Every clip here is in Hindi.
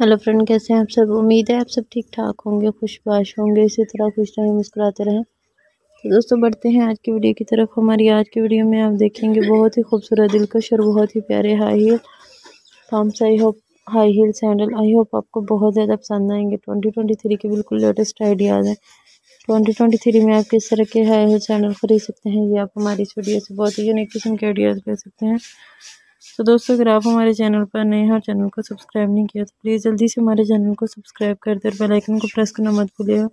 हेलो फ्रेंड, कैसे हैं आप सब? उम्मीद है आप सब ठीक ठाक होंगे, खुशबाश होंगे। इसी तरह खुश रहें, मुस्कुराते रहें। तो दोस्तों, बढ़ते हैं आज की वीडियो की तरफ़। हमारी आज की वीडियो में आप देखेंगे बहुत ही खूबसूरत दिलकश और बहुत ही प्यारे high heel pumps I hope high heel sandal I hope आपको बहुत ज़्यादा पसंद आएँगे। ट्वेंटी ट्वेंटी थ्री के बिल्कुल लेटेस्ट आइडियाज़ हैं। ट्वेंटी ट्वेंटी थ्री में आप किस तरह के हाई हील सैंडल खरीद सकते हैं, ये आप हमारी इस वीडियो से बहुत ही यूनिक किस्म के आइडियाज़ ले सकते हैं। तो दोस्तों, अगर आप हमारे चैनल पर नए हैं और चैनल को सब्सक्राइब नहीं किया तो प्लीज़ जल्दी से हमारे चैनल को सब्सक्राइब कर दे और बेल आइकन को प्रेस करना मत भूलिएगा,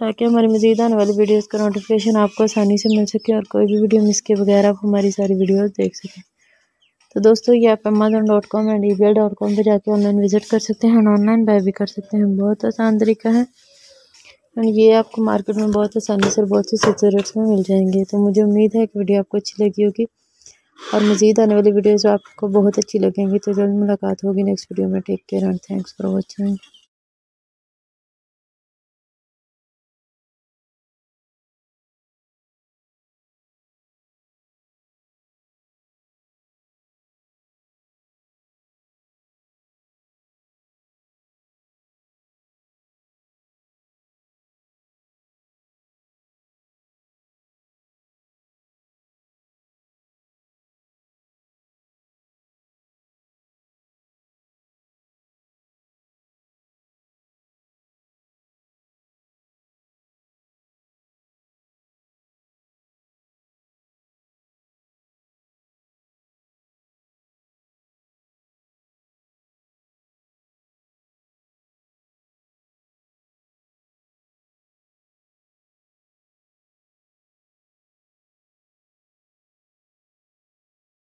ताकि हमारी मज़ीद आने वाली वीडियोज़ का नोटिफिकेशन आपको आसानी से मिल सके और कोई भी वीडियो मिस के बगैर आप हमारी सारी वीडियोज़ देख सकें। तो दोस्तों, ये आप Amazon dot com and E dot com पर जाके ऑनलाइन विज़िट कर सकते हैं ऑनलाइन बाय भी कर सकते हैं। बहुत आसान तरीका है। एंड ये आपको मार्केट में बहुत आसानी से बहुत ही सस्ते रेट्स में मिल जाएँगे। तो मुझे उम्मीद है कि वीडियो आपको अच्छी लगी होगी। और मज़ीद आने वाली वीडियोज़ आपको बहुत अच्छी लगेंगी। तो जल्द मुलाकात होगी नेक्स्ट वीडियो में। Take care and thanks for watching.